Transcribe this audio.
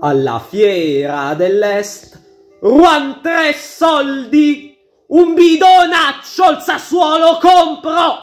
alla fiera dell'est, Ruan tre soldi, un bidonaccio al Sassuolo compro!